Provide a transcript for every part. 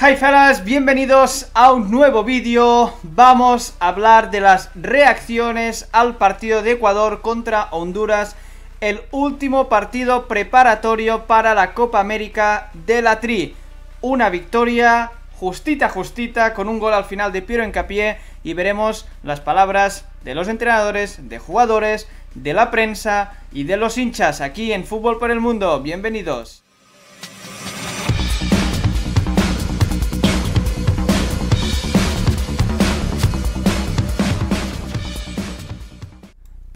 Hi fellas, bienvenidos a un nuevo vídeo. Vamos a hablar de las reacciones al partido de Ecuador contra Honduras, el último partido preparatorio para la Copa América de la Tri. Una victoria justita, justita, con un gol al final de Piero Encapié y veremos las palabras de los entrenadores, de jugadores, de la prensa y de los hinchas aquí en Fútbol por el Mundo. Bienvenidos.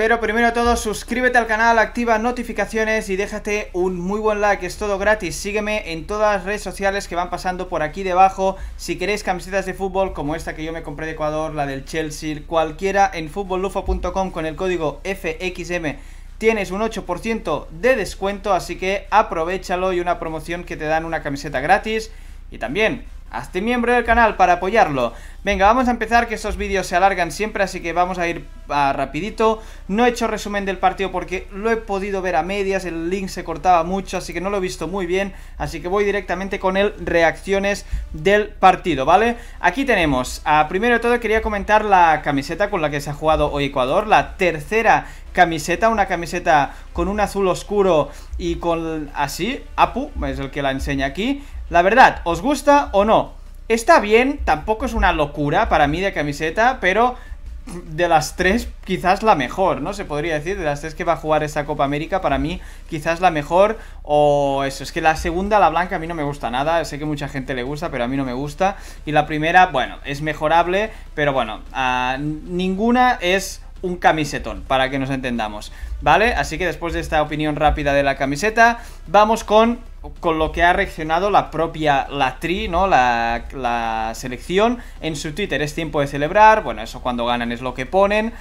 Pero primero de todo, suscríbete al canal, activa notificaciones y déjate un muy buen like, es todo gratis. Sígueme en todas las redes sociales que van pasando por aquí debajo. Si queréis camisetas de fútbol como esta que yo me compré de Ecuador, la del Chelsea, cualquiera en futbollufo.com con el código FXM tienes un 8% de descuento, así que aprovechalo y una promoción que te dan una camiseta gratis. Y también Hazte miembro del canal para apoyarlo. Venga, vamos a empezar que estos vídeos se alargan siempre, así que vamos a ir a rapidito. No he hecho resumen del partido porque lo he podido ver a medias, el link se cortaba mucho, así que no lo he visto muy bien. Así que voy directamente con el reacciones del partido, ¿vale? Aquí tenemos, a, primero de todo quería comentar la camiseta con la que se ha jugado hoy Ecuador, la tercera camiseta, una camiseta con un azul oscuro y con así, Apu, es el que la enseña aquí la verdad, ¿os gusta o no? Está bien, tampoco es una locura para mí de camiseta, pero de las tres quizás la mejor, ¿no? Se podría decir, de las tres que va a jugar esta Copa América, para mí quizás la mejor o eso, es que la segunda, la blanca, a mí no me gusta nada, sé que mucha gente le gusta, pero a mí no me gusta, y la primera, bueno, es mejorable, pero bueno, ah, ninguna es un camisetón, para que nos entendamos, ¿vale? Así que después de esta opinión rápida de la camiseta, vamos con con lo que ha reaccionado la propia la tri, ¿no? La, la, selección en su Twitter. Es tiempo de celebrar, bueno, eso cuando ganan es lo que ponen.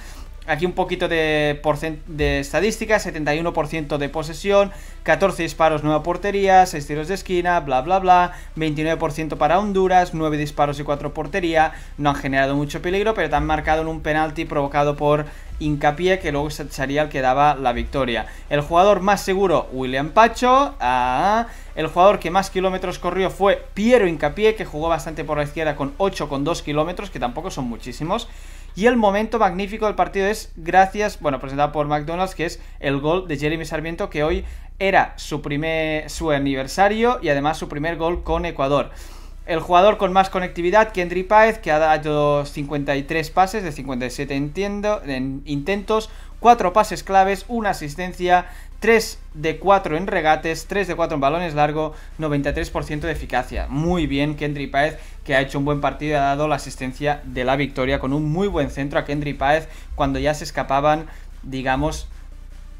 Aquí un poquito de, de estadística, 71% de posesión, 14 disparos, nueva portería, 6 tiros de esquina, bla bla bla, 29% para Honduras, 9 disparos y 4 portería, no han generado mucho peligro, pero te han marcado en un penalti provocado por hincapié que luego sería el que daba la victoria. El jugador más seguro, William Pacho. Ah, el jugador que más kilómetros corrió fue Piero Hincapié, que jugó bastante por la izquierda con 8,2 kilómetros, que tampoco son muchísimos. Y el momento magnífico del partido es gracias, bueno, presentado por McDonald's, que es el gol de Jeremy Sarmiento, que hoy era su primer su aniversario y además su primer gol con Ecuador. El jugador con más conectividad, Kendry Páez, que ha dado 53 pases de 57 entiendo, en intentos, 4 pases claves, una asistencia, 3 de 4 en regates, 3 de 4 en balones largo, 93% de eficacia. Muy bien Kendry Páez, que ha hecho un buen partido y ha dado la asistencia de la victoria con un muy buen centro a Kendry Páez cuando ya se escapaban, digamos,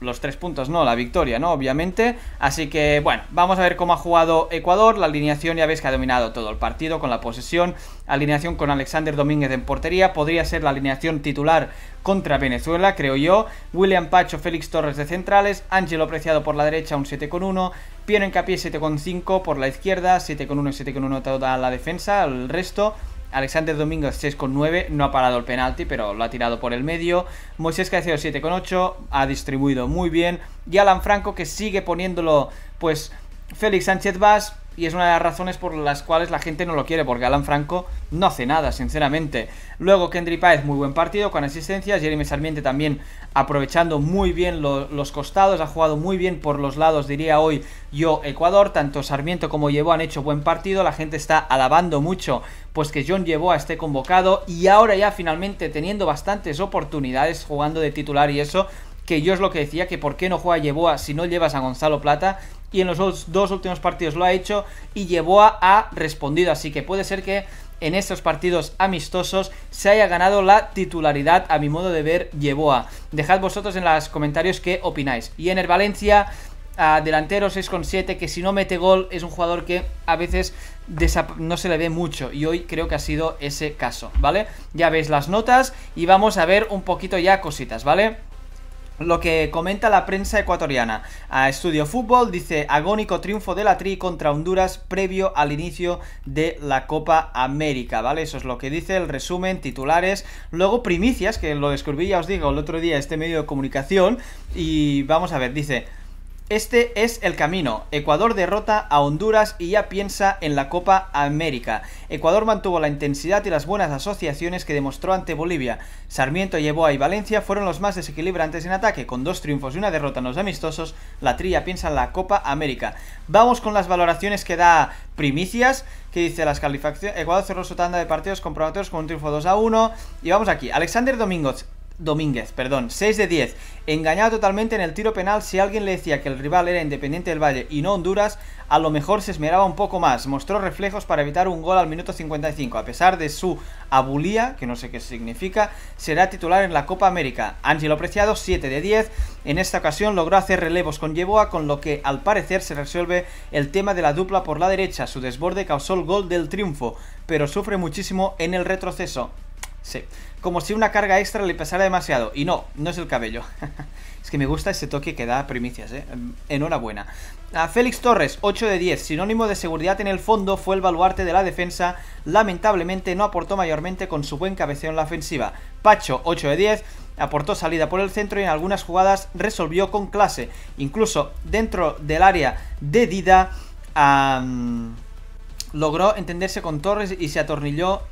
los tres puntos, no, la victoria, ¿no? Obviamente. Así que, bueno, vamos a ver cómo ha jugado Ecuador. La alineación ya veis que ha dominado todo el partido con la posesión. Alineación con Alexander Domínguez en portería. Podría ser la alineación titular contra Venezuela, creo yo. William Pacho, Félix Torres de centrales. Ángelo Preciado por la derecha, un 7 con 1. Piero Encapié 7,5 por la izquierda. 7 con 1 y 7 con 1 toda la defensa. El resto. Alexander Domínguez 6,9, no ha parado el penalti, pero lo ha tirado por el medio. Moisés Caicedo 7,8, ha distribuido muy bien. Y Alan Franco que sigue poniéndolo, pues, Félix Sánchez Vaz, y es una de las razones por las cuales la gente no lo quiere, porque Alan Franco no hace nada, sinceramente. Luego Kendry Páez, muy buen partido, con asistencias. Jeremy Sarmiente también aprovechando muy bien los costados, ha jugado muy bien por los lados, diría hoy yo, Ecuador. Tanto Sarmiento como Llevó han hecho buen partido, la gente está alabando mucho pues que John Llevó esté convocado y ahora ya finalmente teniendo bastantes oportunidades jugando de titular y eso que yo es lo que decía, que por qué no juega Yeboa si no llevas a Gonzalo Plata, y en los dos últimos partidos lo ha hecho, y Yeboa ha respondido, así que puede ser que en estos partidos amistosos se haya ganado la titularidad, a mi modo de ver, Yeboa. Dejad vosotros en los comentarios qué opináis. Y en el Valencia, a delantero 6,7, que si no mete gol es un jugador que a veces no se le ve mucho y hoy creo que ha sido ese caso, ¿vale? Ya veis las notas y vamos a ver un poquito ya cositas, ¿vale? Lo que comenta la prensa ecuatoriana. A Estudio Fútbol dice agónico triunfo de la Tri contra Honduras previo al inicio de la Copa América, ¿vale? Eso es lo que dice el resumen, titulares. Luego primicias, que lo descubrí ya os digo el otro día este medio de comunicación. Y vamos a ver, dice... Este es el camino. Ecuador derrota a Honduras y ya piensa en la Copa América. Ecuador mantuvo la intensidad y las buenas asociaciones que demostró ante Bolivia. Sarmiento, Yeboa y Valencia fueron los más desequilibrantes en ataque. Con dos triunfos y una derrota en los amistosos, la trilla piensa en la Copa América. Vamos con las valoraciones que da Primicias, que dice las calificaciones. Ecuador cerró su tanda de partidos comprobatorios con un triunfo 2 a 1. Y vamos aquí. Alexander Domingos, Domínguez, perdón, 6 de 10. Engañado totalmente en el tiro penal, si alguien le decía que el rival era Independiente del Valle y no Honduras, a lo mejor se esmeraba un poco más. Mostró reflejos para evitar un gol al minuto 55. A pesar de su abulía, que no sé qué significa, será titular en la Copa América. Ángelo Preciado, 7 de 10. En esta ocasión logró hacer relevos con Yeboa, con lo que al parecer se resuelve el tema de la dupla por la derecha. Su desborde causó el gol del triunfo, pero sufre muchísimo en el retroceso. Sí, como si una carga extra le pesara demasiado. Y no, no es el cabello. es que me gusta ese toque que da primicias, ¿eh? Enhorabuena. A Félix Torres, 8 de 10. Sinónimo de seguridad en el fondo, fue el baluarte de la defensa. Lamentablemente no aportó mayormente con su buen cabeceo en la ofensiva. Pacho, 8 de 10. Aportó salida por el centro y en algunas jugadas resolvió con clase. Incluso dentro del área de Dida... logró entenderse con Torres y se atornilló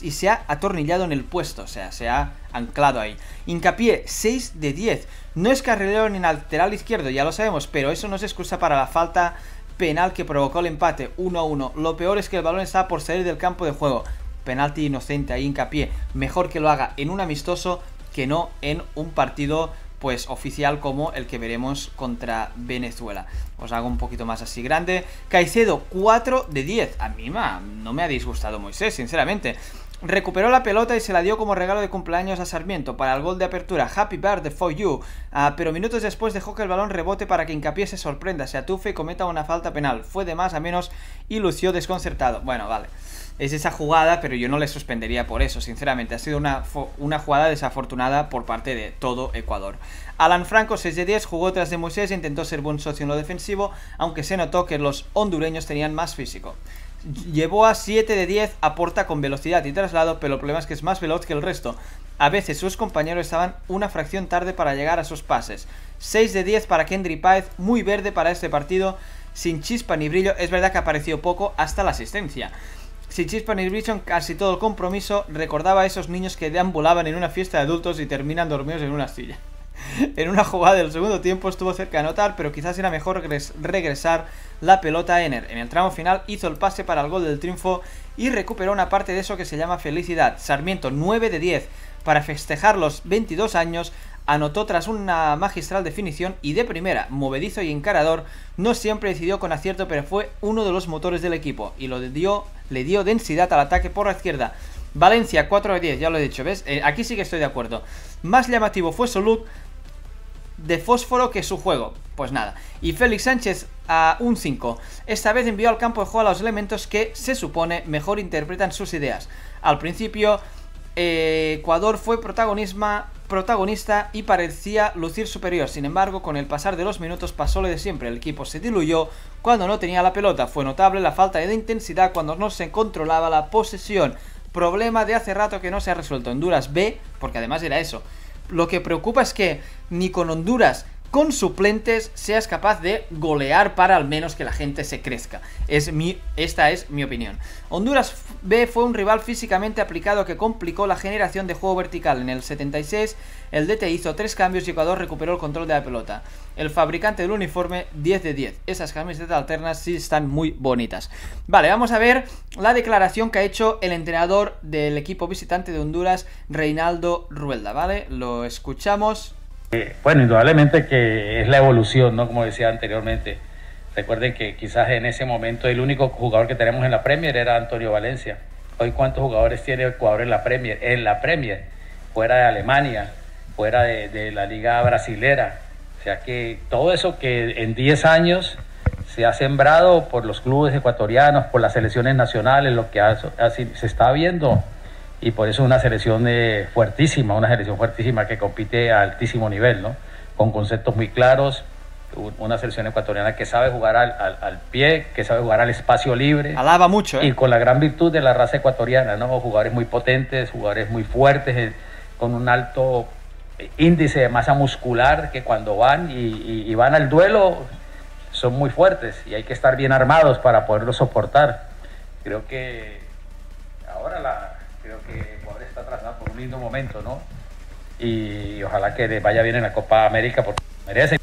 y se ha atornillado en el puesto, o sea, se ha anclado ahí. Hincapié, 6 de 10. No es carrilero ni lateral izquierdo, ya lo sabemos, pero eso no es excusa para la falta penal que provocó el empate 1-1. Lo peor es que el balón está por salir del campo de juego. Penalti inocente ahí, hincapié. Mejor que lo haga en un amistoso que no en un partido pues oficial como el que veremos contra Venezuela. Os hago un poquito más así grande. Caicedo, 4 de 10. A mí no me ha disgustado Moisés, sinceramente. Recuperó la pelota y se la dio como regalo de cumpleaños a Sarmiento para el gol de apertura. Happy birthday for you. Ah, pero minutos después dejó que el balón rebote para que Hincapié se sorprenda, se atufe y cometa una falta penal. Fue de más a menos y lució desconcertado. Bueno, vale es esa jugada, pero yo no le suspendería por eso, sinceramente. Ha sido una, una jugada desafortunada por parte de todo Ecuador. Alan Franco, 6 de 10, jugó tras de Moisés intentó ser buen socio en lo defensivo, aunque se notó que los hondureños tenían más físico. Llevó a 7 de 10, aporta con velocidad y traslado, pero el problema es que es más veloz que el resto. A veces sus compañeros estaban una fracción tarde para llegar a sus pases. 6 de 10 para Kendry Páez, muy verde para este partido, sin chispa ni brillo. Es verdad que apareció poco hasta la asistencia. Si Chispa ni en casi todo el compromiso recordaba a esos niños que deambulaban en una fiesta de adultos y terminan dormidos en una silla. en una jugada del segundo tiempo estuvo cerca de anotar, pero quizás era mejor regresar la pelota a Ener. En el tramo final hizo el pase para el gol del triunfo y recuperó una parte de eso que se llama felicidad. Sarmiento 9 de 10 para festejar los 22 años anotó tras una magistral definición y de primera, movedizo y encarador, no siempre decidió con acierto, pero fue uno de los motores del equipo y lo dio, le dio densidad al ataque por la izquierda. Valencia 4 de 10, ya lo he dicho, ¿ves? Eh, aquí sí que estoy de acuerdo. Más llamativo fue Soluk de fósforo que su juego. Pues nada. Y Félix Sánchez a un 5. Esta vez envió al campo de juego a los elementos que, se supone, mejor interpretan sus ideas. Al principio eh, Ecuador fue protagonista y parecía lucir superior. Sin embargo, con el pasar de los minutos pasó lo de siempre. El equipo se diluyó cuando no tenía la pelota. Fue notable la falta de intensidad cuando no se controlaba la posesión. Problema de hace rato que no se ha resuelto. Honduras B, porque además era eso. Lo que preocupa es que ni con Honduras con suplentes seas capaz de golear para al menos que la gente se crezca. Es mi, esta es mi opinión. Honduras B fue un rival físicamente aplicado que complicó la generación de juego vertical. En el 76 el DT hizo tres cambios y Ecuador recuperó el control de la pelota. El fabricante del uniforme 10 de 10. Esas camisetas alternas sí están muy bonitas. Vale, vamos a ver la declaración que ha hecho el entrenador del equipo visitante de Honduras, Reinaldo Ruelda, ¿vale? Lo escuchamos. Bueno, indudablemente que es la evolución, ¿no? Como decía anteriormente. Recuerden que quizás en ese momento el único jugador que tenemos en la Premier era Antonio Valencia. Hoy cuántos jugadores tiene Ecuador en la Premier, en la Premier, fuera de Alemania, fuera de, la liga brasilera. O sea que todo eso que en 10 años se ha sembrado por los clubes ecuatorianos, por las selecciones nacionales, lo que se está viendo y por eso es una selección eh, fuertísima, una selección fuertísima que compite a altísimo nivel, ¿no? Con conceptos muy claros, una selección ecuatoriana que sabe jugar al, pie, que sabe jugar al espacio libre. Alaba mucho, ¿eh? Y con la gran virtud de la raza ecuatoriana, ¿no? Jugadores muy potentes, jugadores muy fuertes, eh, con un alto índice de masa muscular que cuando van y, van al duelo son muy fuertes y hay que estar bien armados para poderlos soportar. Creo que ahora la, creo que Ecuador está atrasado por un lindo momento, ¿no? Y ojalá que vaya bien en la Copa América porque merecen.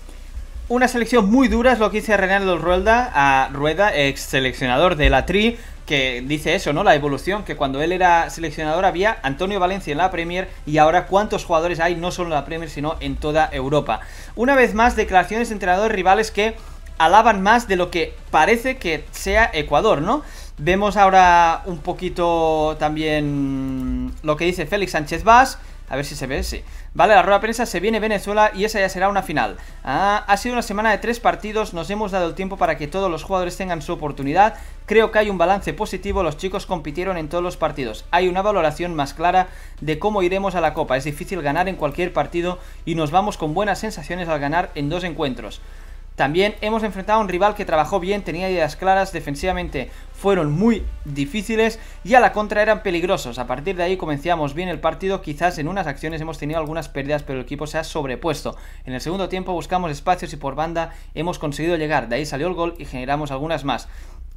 Una selección muy dura es lo que dice Renaldo Rueda, Rueda, ex seleccionador de la Tri, que dice eso, ¿no? La evolución, que cuando él era seleccionador había Antonio Valencia en la Premier y ahora cuántos jugadores hay no solo en la Premier sino en toda Europa. Una vez más, declaraciones de entrenadores rivales que alaban más de lo que parece que sea Ecuador, ¿no? Vemos ahora un poquito también lo que dice Félix Sánchez Vaz. A ver si se ve, sí. Vale, la rueda de prensa se viene Venezuela y esa ya será una final. Ah, ha sido una semana de tres partidos, nos hemos dado el tiempo para que todos los jugadores tengan su oportunidad. Creo que hay un balance positivo, los chicos compitieron en todos los partidos. Hay una valoración más clara de cómo iremos a la Copa. Es difícil ganar en cualquier partido y nos vamos con buenas sensaciones al ganar en dos encuentros. También hemos enfrentado a un rival que trabajó bien, tenía ideas claras, defensivamente fueron muy difíciles y a la contra eran peligrosos. A partir de ahí comenzamos bien el partido, quizás en unas acciones hemos tenido algunas pérdidas, pero el equipo se ha sobrepuesto. En el segundo tiempo buscamos espacios y por banda hemos conseguido llegar, de ahí salió el gol y generamos algunas más.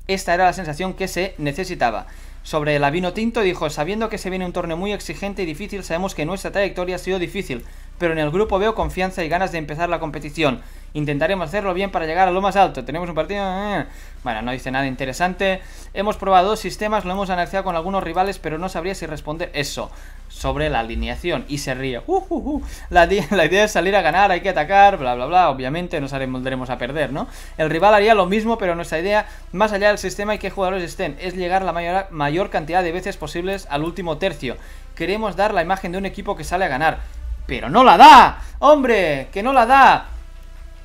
Esta era la sensación que se necesitaba. Sobre el vino tinto dijo, sabiendo que se viene un torneo muy exigente y difícil, sabemos que nuestra trayectoria ha sido difícil, pero en el grupo veo confianza y ganas de empezar la competición. Intentaremos hacerlo bien para llegar a lo más alto. Tenemos un partido... Eh, bueno, no dice nada interesante. Hemos probado dos sistemas, lo hemos analizado con algunos rivales, pero no sabría si responder eso sobre la alineación. Y se ríe. Uh, uh, uh. La, idea es salir a ganar, hay que atacar, bla, bla, bla. Obviamente no saldremos a perder, ¿no? El rival haría lo mismo, pero nuestra idea, más allá del sistema y que jugadores estén, es llegar la mayor, mayor cantidad de veces posibles al último tercio. Queremos dar la imagen de un equipo que sale a ganar pero no la da, hombre, que no la da.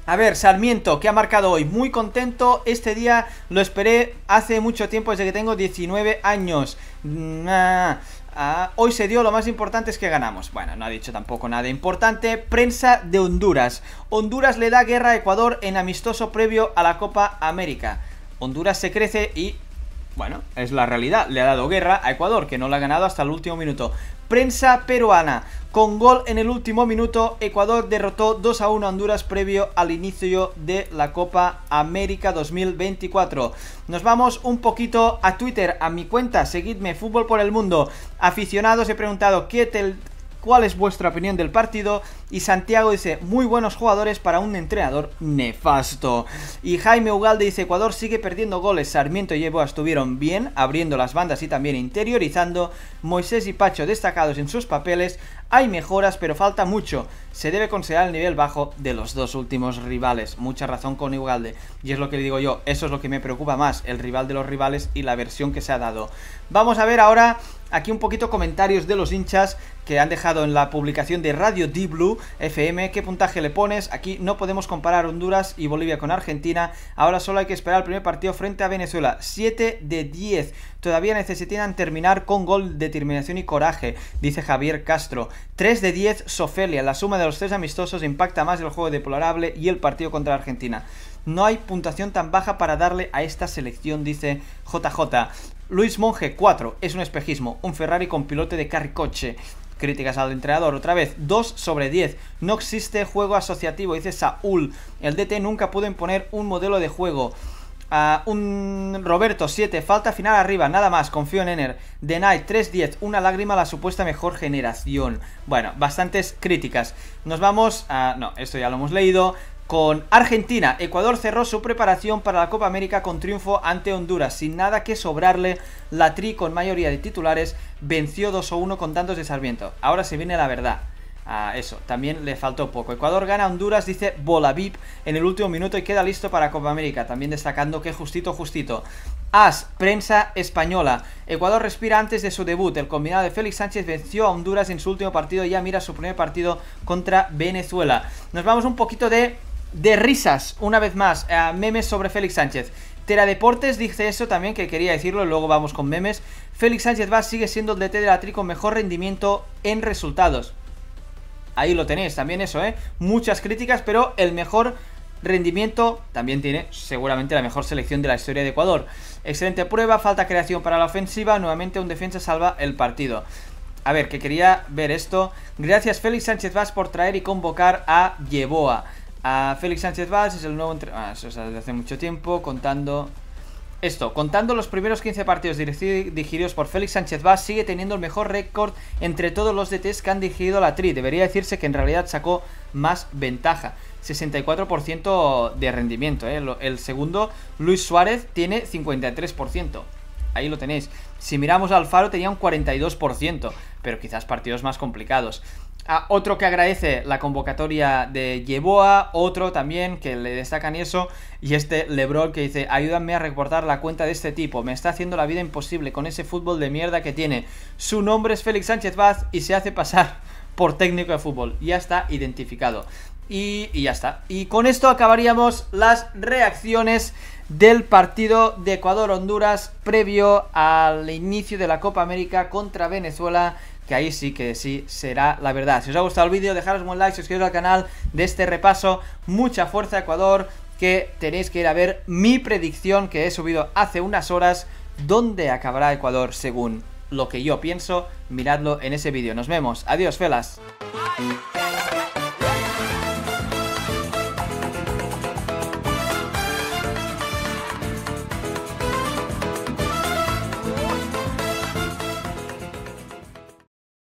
A ver, Sarmiento, que ha marcado hoy, muy contento, este día lo esperé hace mucho tiempo, desde que tengo 19 años. Ah, hoy se dio, lo más importante es que ganamos. Bueno, no ha dicho tampoco nada importante. Prensa de Honduras. Honduras le da guerra a Ecuador en amistoso previo a la Copa América. Honduras se crece y bueno, es la realidad. Le ha dado guerra a Ecuador, que no la ha ganado hasta el último minuto. Prensa peruana. Con gol en el último minuto, Ecuador derrotó 2 a 1 a Honduras previo al inicio de la Copa América 2024. Nos vamos un poquito a Twitter, a mi cuenta, seguidme, Fútbol por el Mundo. Aficionados, he preguntado qué, cuál es vuestra opinión del partido. Y Santiago dice, muy buenos jugadores para un entrenador nefasto. Y Jaime Ugalde dice, Ecuador sigue perdiendo goles. Sarmiento y Yeboa estuvieron bien, abriendo las bandas y también interiorizando. Moisés y Pacho destacados en sus papeles. Hay mejoras, pero falta mucho. Se debe considerar el nivel bajo de los dos últimos rivales. Mucha razón con Ugalde. Y es lo que digo yo, eso es lo que me preocupa más, el rival de los rivales y la versión que se ha dado. Vamos a ver ahora aquí un poquito comentarios de los hinchas que han dejado en la publicación de Radio D Blue FM. ¿Qué puntaje le pones? Aquí no podemos comparar Honduras y Bolivia con Argentina. Ahora solo hay que esperar el primer partido frente a Venezuela. 7 de 10. Todavía necesitan terminar con gol, determinación y coraje, dice Javier Castro. 3 de 10 Sofelia. La suma de los tres amistosos impacta más el juego deplorable y el partido contra Argentina. No hay puntuación tan baja para darle a esta selección, dice JJ. Luis Monge, 4. Es un espejismo. Un Ferrari con pilote de carricoche. Críticas al entrenador. Otra vez, 2 sobre 10. No existe juego asociativo, dice Saúl. El DT nunca pudo imponer un modelo de juego. Uh, un Roberto 7, falta final arriba, nada más, confío en Ener. The Night 3-10, una lágrima a la supuesta mejor generación. Bueno, bastantes críticas. Nos vamos a... No, esto ya lo hemos leído con Argentina. Ecuador cerró su preparación para la Copa América con triunfo ante Honduras. Sin nada que sobrarle, la Tri con mayoría de titulares venció 2-1 con tantos de Sarmiento. Ahora se viene la verdad. Ah, eso, también le faltó poco. Ecuador gana Honduras, dice Bolavip en el último minuto y queda listo para Copa América. También destacando que justito, justito. As, prensa española. Ecuador respira antes de su debut. El combinado de Félix Sánchez venció a Honduras en su último partido y ya mira su primer partido contra Venezuela. Nos vamos un poquito de de risas, una vez más, memes sobre Félix Sánchez. Tera Deportes dice eso también, que quería decirlo, luego vamos con memes. Félix Sánchez va sigue siendo el DT de la Tri con mejor rendimiento en resultados. Ahí lo tenéis, también eso, ¿eh? Muchas críticas, pero el mejor rendimiento también tiene seguramente la mejor selección de la historia de Ecuador. Excelente prueba, falta creación para la ofensiva, nuevamente un defensa salva el partido. A ver, que quería ver esto. Gracias Félix Sánchez Vaz por traer y convocar a Yeboa. A Félix Sánchez Valls es el nuevo. Ah, desde hace mucho tiempo, contando. Esto, contando los primeros 15 partidos dirigidos por Félix Sánchez Vaz, sigue teniendo el mejor récord entre todos los DTs que han dirigido la Tri. Debería decirse que en realidad sacó más ventaja. 64% de rendimiento. ¿eh? El segundo, Luis Suárez, tiene 53%. Ahí lo tenéis. Si miramos al Faro tenía un 42%, pero quizás partidos más complicados. Otro que agradece la convocatoria de Yeboa, otro también que le destacan eso, y este Lebron que dice, ayúdame a reportar la cuenta de este tipo, me está haciendo la vida imposible con ese fútbol de mierda que tiene. Su nombre es Félix Sánchez Vaz y se hace pasar por técnico de fútbol, ya está identificado. Y, y ya está. Y con esto acabaríamos las reacciones del partido de Ecuador-Honduras previo al inicio de la Copa América contra Venezuela que ahí sí que sí será la verdad. Si os ha gustado el vídeo, dejaros un like, suscribiros al canal de este repaso. Mucha fuerza Ecuador, que tenéis que ir a ver mi predicción que he subido hace unas horas, dónde acabará Ecuador según lo que yo pienso. Miradlo en ese vídeo. Nos vemos. Adiós, felas.